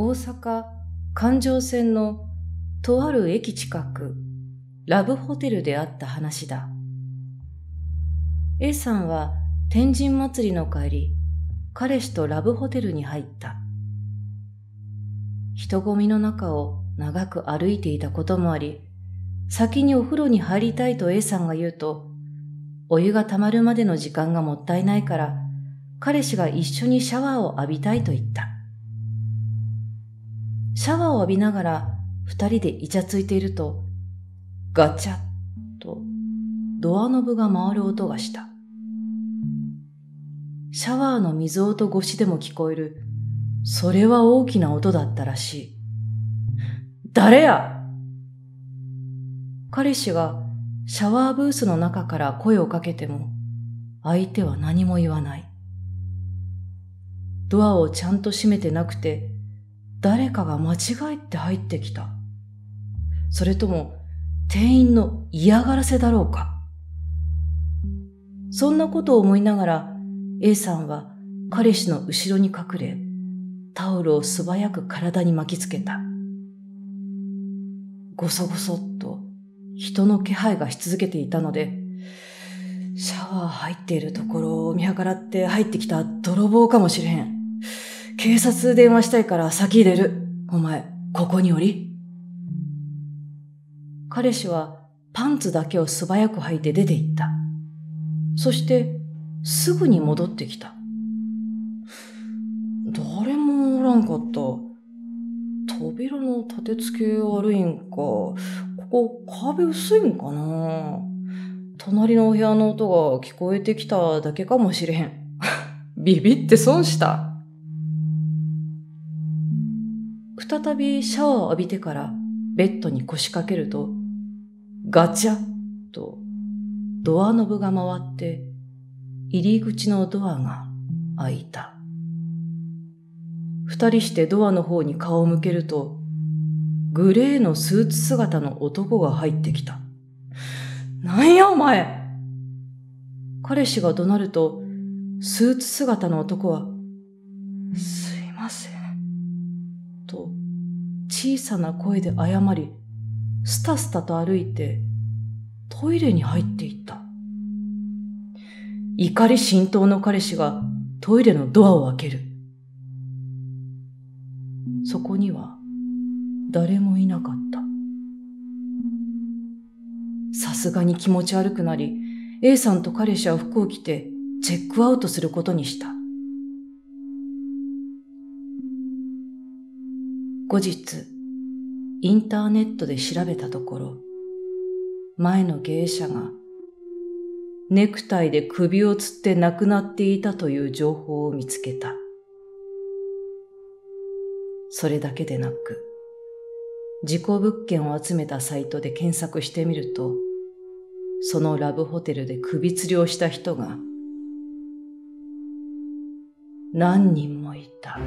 大阪環状線のとある駅近くラブホテルであった話だ。A さんは天神祭りの帰り、彼氏とラブホテルに入った。人混みの中を長く歩いていたこともあり、先にお風呂に入りたいと A さんが言うと、お湯が溜まるまでの時間がもったいないから、彼氏が一緒にシャワーを浴びたいと言った。シャワーを浴びながら二人でイチャついていると、ガチャッとドアノブが回る音がした。シャワーの水音越しでも聞こえる、それは大きな音だったらしい。誰や？彼氏がシャワーブースの中から声をかけても、相手は何も言わない。ドアをちゃんと閉めてなくて、誰かが間違えて入ってきた。それとも店員の嫌がらせだろうか。そんなことを思いながら A さんは彼氏の後ろに隠れ、タオルを素早く体に巻きつけた。ごそごそっと人の気配がし続けていたので、シャワー入っているところを見計らって入ってきた泥棒かもしれへん。警察電話したいから先入れる。お前、ここにおり彼氏はパンツだけを素早く履いて出て行った。そして、すぐに戻ってきた。誰もおらんかった。扉の立て付け悪いんか。ここ壁薄いんかな隣のお部屋の音が聞こえてきただけかもしれへん。ビビって損した。再びシャワーを浴びてからベッドに腰掛けると、ガチャッとドアノブが回って入り口のドアが開いた。二人してドアの方に顔を向けると、グレーのスーツ姿の男が入ってきた。なんやお前彼氏が怒鳴ると、スーツ姿の男は、小さな声で謝り、スタスタと歩いて、トイレに入っていった。怒り心頭の彼氏がトイレのドアを開ける。そこには誰もいなかった。さすがに気持ち悪くなり、A さんと彼氏は服を着てチェックアウトすることにした。後日、インターネットで調べたところ、前の芸者がネクタイで首をつって亡くなっていたという情報を見つけた。それだけでなく、事故物件を集めたサイトで検索してみると、そのラブホテルで首吊りをした人が何人もいた。